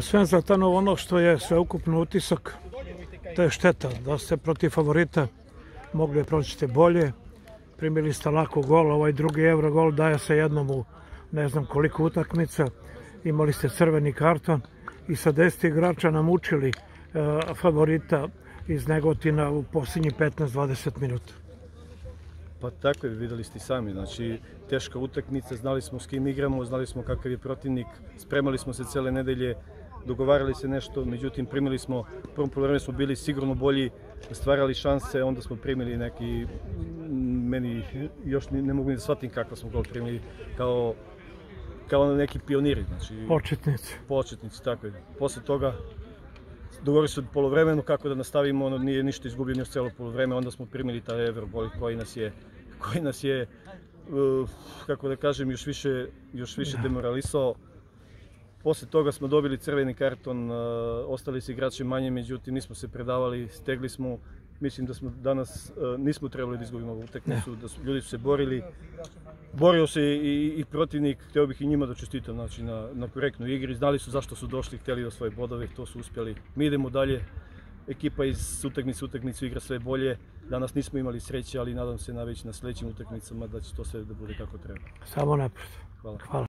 Sve za Tanov ono što je sveukupno utisak, to je šteta. Da ste protiv favorita mogli proćete bolje, primili ste lako gol, ovaj drugi evro gol daje se jednom u ne znam koliko utakmica, imali ste crveni karton i sa 10 igrača namučili uh, favorita iz Negotina u posljednjih 15-20 minuta. Pa tako je, videli ste sami, znači teška utakmica, znali smo s kim igramo, znali smo kakav je protivnik, spremali smo se cele nedelje, dogovarali se nešto, međutim primili smo, u prvom polovremenu smo bili sigurno bolji, stvarali šanse, onda smo primili neki, meni još ne mogu ni da shvatim kako smo gol primili, kao kao neki pioniri, znači početnici. Početnici, tako je. Posle toga dogovorili se polovremenu kako da nastavimo, ono nije ništa izgubljeno još celo polovreme, onda smo primili taj Everbol koji nas je koji nas je uh, kako da kažem još više još više demoralisao. Posle toga smo dobili crveni karton, ostali su igrači manje, međutim nismo se predavali, stegli smo mislim da smo danas nismo trebali da izgubimo ovu utakmicu, da su, ljudi su se borili. Borio se i, i protivnik, hteo bih i njima da čestitam znači, na, na korektnoj igri. Znali su zašto su došli, hteli da svoje bodove, to su uspjeli. Mi idemo dalje, ekipa iz utakmice utakmicu igra sve bolje. Danas nismo imali sreće, ali nadam se na već na sledećim utakmicama da će to sve da bude kako treba. Samo napred. Hvala. Hvala.